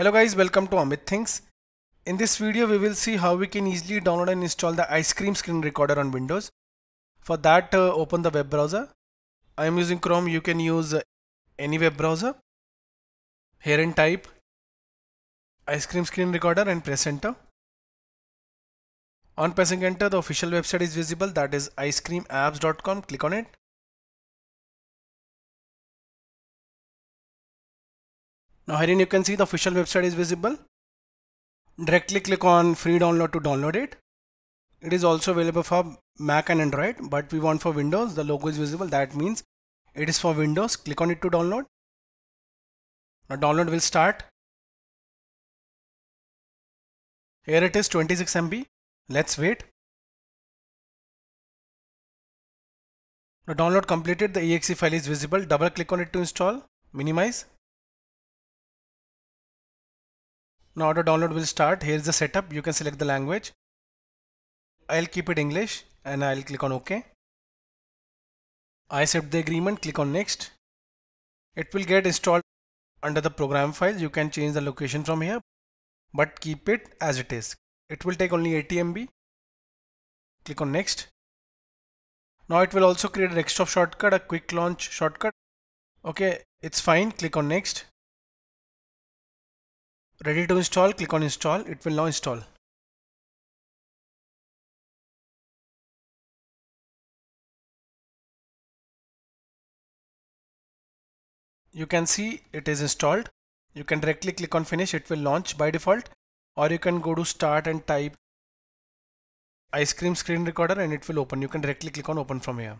Hello guys, welcome to Amit Thinks. In this video, we will see how we can easily download and install the ice cream screen recorder on Windows. For that, uh, open the web browser. I am using Chrome. You can use uh, any web browser. Here and type ice cream screen recorder and press enter. On pressing enter, the official website is visible. That is icecreamapps.com. Click on it. Now herein you can see the official website is visible. Directly click on free download to download it. It is also available for Mac and Android, but we want for Windows. The logo is visible. That means it is for Windows. Click on it to download. Now download will start. Here it is 26 MB. Let's wait. Now download completed. The exe file is visible. Double click on it to install. Minimize. Now auto download will start. Here's the setup. You can select the language. I'll keep it English and I'll click on OK. I accept the agreement. Click on next. It will get installed under the program files. You can change the location from here, but keep it as it is. It will take only 80 MB. Click on next. Now it will also create a desktop shortcut, a quick launch shortcut. Okay, it's fine. Click on next ready to install? Click on install. It will now install. You can see it is installed. You can directly click on finish. It will launch by default. Or you can go to start and type ice cream screen recorder and it will open. You can directly click on open from here.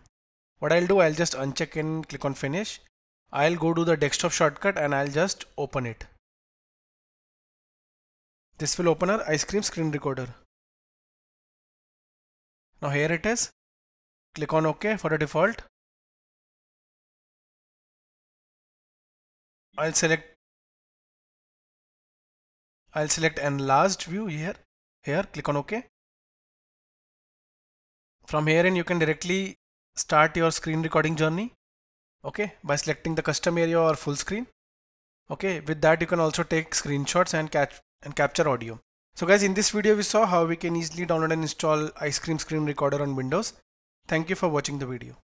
What I'll do I'll just uncheck and click on finish. I'll go to the desktop shortcut and I'll just open it this will open our ice cream screen recorder. Now here it is. Click on OK for the default. I'll select I'll select enlarged view here. Here, click on OK. From here in you can directly start your screen recording journey. Okay, by selecting the custom area or full screen. Okay, with that you can also take screenshots and catch and capture audio. So guys in this video we saw how we can easily download and install ice cream screen recorder on Windows. Thank you for watching the video.